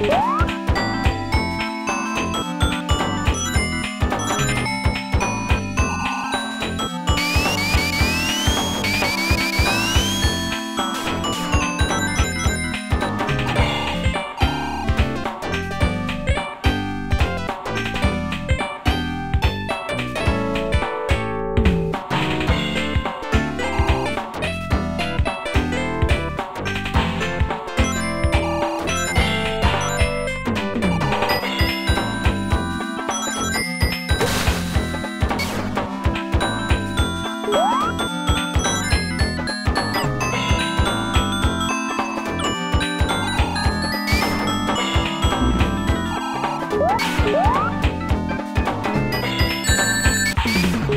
Yeah!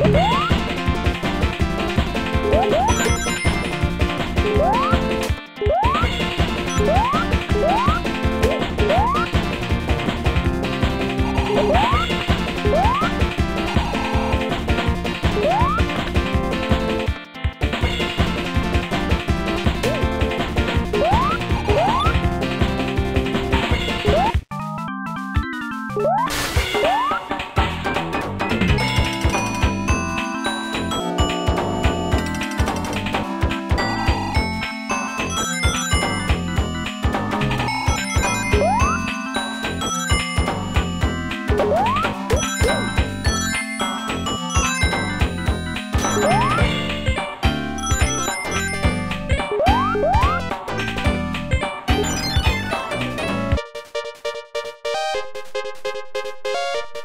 Woo! Thank you.